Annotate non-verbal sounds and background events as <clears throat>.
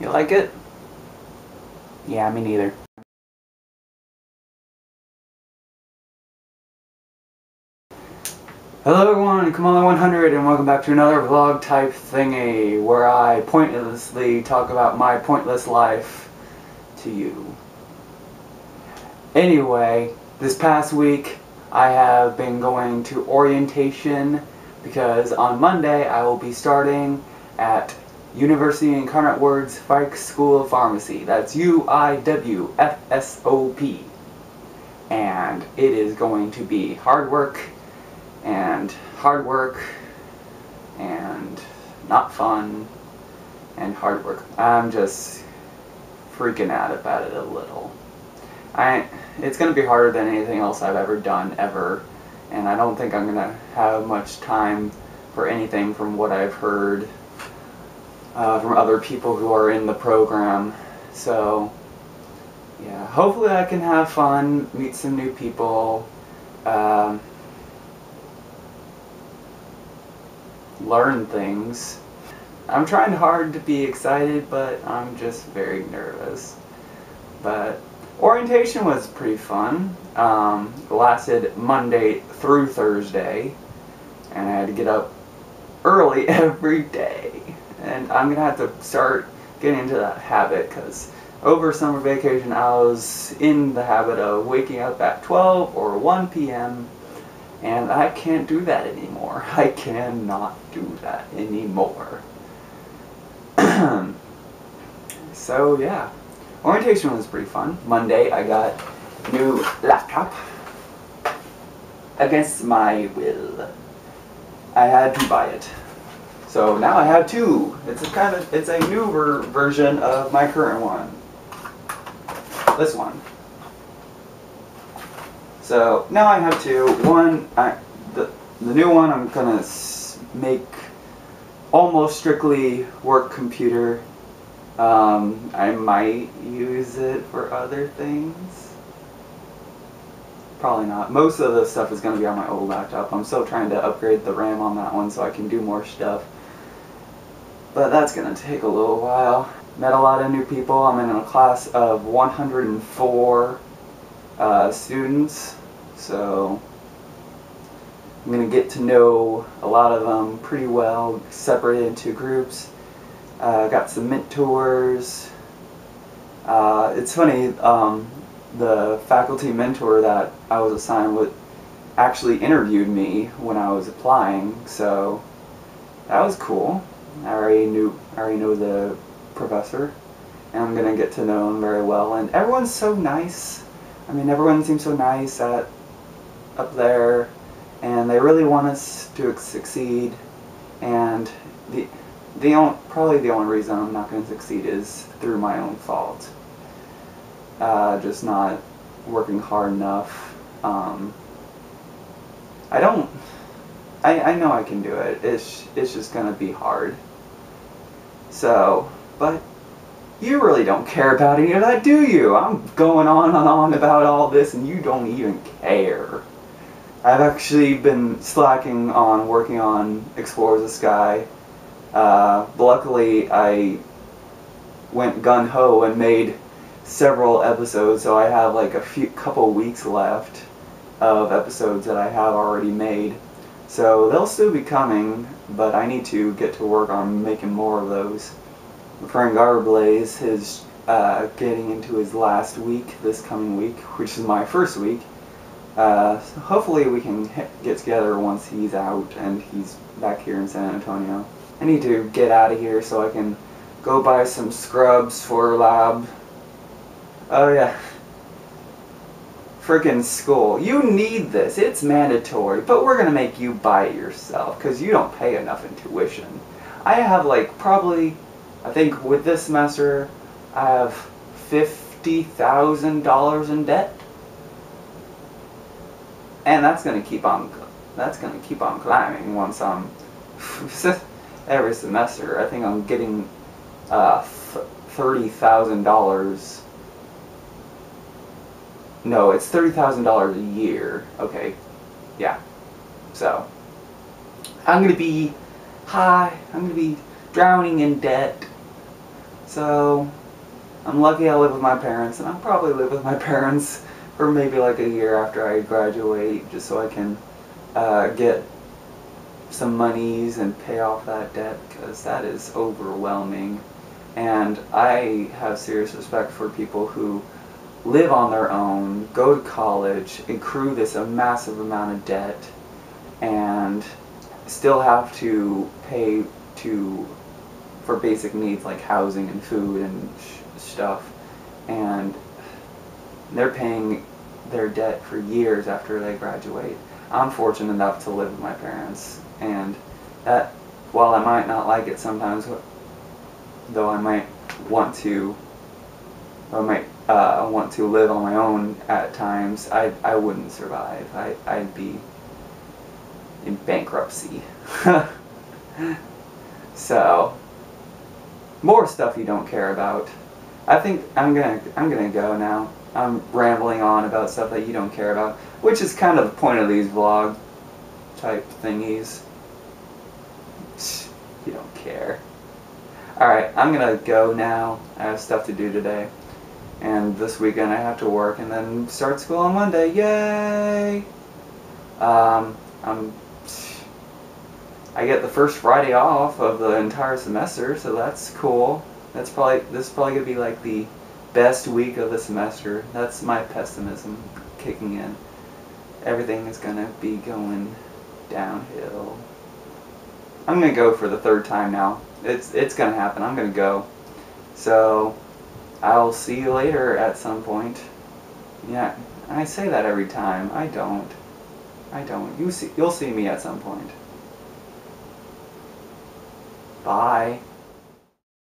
You like it? Yeah, me neither. Hello everyone, Komali100 and welcome back to another vlog type thingy where I pointlessly talk about my pointless life to you. Anyway, this past week I have been going to orientation because on Monday I will be starting at University Incarnate Word's Feik School of Pharmacy. That's U-I-W-F-S-O-P. And it is going to be hard work and hard work and not fun and hard work. I'm just freaking out about it a little. I it's going to be harder than anything else I've ever done ever and I don't think I'm going to have much time for anything from what I've heard uh, from other people who are in the program. So yeah, hopefully I can have fun, meet some new people, um, learn things. I'm trying hard to be excited, but I'm just very nervous. But orientation was pretty fun. Um, lasted Monday through Thursday, and I had to get up early <laughs> every day. And I'm to have to start getting into that habit because over summer vacation I was in the habit of waking up at 12 or 1 p.m. And I can't do that anymore. <laughs> I cannot do that anymore. <clears throat> so yeah, orientation was pretty fun. Monday I got new laptop against my will. I had to buy it. So now I have two. It's a kind of it's a newer version of my current one. This one. So now I have two. One, I, the the new one I'm gonna make almost strictly work computer. Um, I might use it for other things. Probably not. Most of the stuff is going to be on my old laptop. I'm still trying to upgrade the RAM on that one so I can do more stuff. But that's going to take a little while. Met a lot of new people. I'm in a class of 104 uh, students. So I'm going to get to know a lot of them pretty well, separated into groups. Uh, got some mentors. Uh, it's funny, um, the faculty mentor that I was assigned with actually interviewed me when I was applying, so that was cool. I already knew, I already know the professor, and I'm gonna get to know him very well. And everyone's so nice. I mean, everyone seems so nice at up there, and they really want us to succeed. And the the only, probably the only reason I'm not going to succeed is through my own fault uh, just not working hard enough. Um, I don't. I, I know I can do it. It's it's just gonna be hard. So, but you really don't care about any of that, do you? I'm going on and on about all this, and you don't even care. I've actually been slacking on working on Explore the Sky. Uh, luckily, I went gun ho and made several episodes, so I have like a few couple weeks left of episodes that I have already made. So they'll still be coming, but I need to get to work on making more of those. Friend Garblaze is uh, getting into his last week this coming week, which is my first week. Uh, so hopefully we can get together once he's out and he's back here in San Antonio. I need to get out of here so I can go buy some scrubs for lab Oh yeah. Freaking school. You need this. It's mandatory. But we're going to make you buy it yourself because you don't pay enough in tuition. I have like probably, I think with this semester, I have $50,000 in debt. And that's going to keep on, that's going to keep on climbing once I'm, <laughs> every semester. I think I'm getting uh, $30,000 no, it's $30,000 a year. Okay. Yeah. So, I'm going to be high. I'm going to be drowning in debt. So I'm lucky I live with my parents, and I'll probably live with my parents for maybe like a year after I graduate, just so I can uh, get some monies and pay off that debt because that is overwhelming. And I have serious respect for people who live on their own, go to college, accrue this a massive amount of debt, and still have to pay to for basic needs like housing and food and stuff, and they're paying their debt for years after they graduate. I'm fortunate enough to live with my parents, and that while I might not like it sometimes, though I might want to, I might uh, want to live on my own at times, I I wouldn't survive. I I'd be in bankruptcy. <laughs> so more stuff you don't care about. I think I'm gonna I'm gonna go now. I'm rambling on about stuff that you don't care about, which is kind of the point of these vlog type thingies. You don't care. Alright, I'm gonna go now. I have stuff to do today. And this weekend I have to work and then start school on Monday. Yay! Um, I'm I get the first Friday off of the entire semester, so that's cool. That's probably this is probably gonna be like the best week of the semester. That's my pessimism kicking in. Everything is gonna be going downhill. I'm gonna go for the third time now. It's it's gonna happen. I'm gonna go. So I'll see you later at some point. Yeah, I say that every time. I don't. I don't. You see, you'll see me at some point. Bye.